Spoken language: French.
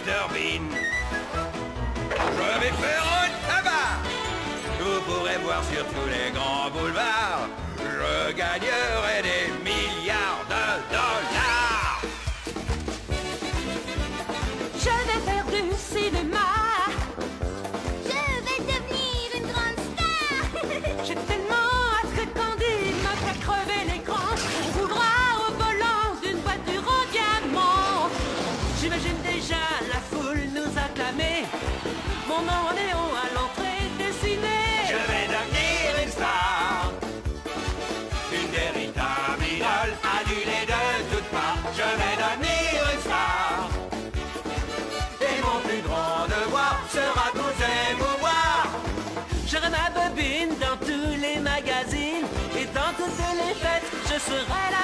Mr Bean. Je vais faire un tabac. Vous pourrez voir sur tous les grands boulevards. Je gagnerai des milliards de dollars. Je vais faire du cinéma. Je vais devenir une grande star. J'ai tellement la foule nous acclamer. Mon nom en néon à l'entrée dessiné. Je vais devenir une star. Une véritable idole, adulée de toutes parts. Je vais devenir une star. Et mon plus grand devoir sera de vous émouvoir. J'aurai ma bobine dans tous les magazines. Et dans toutes les fêtes, je serai la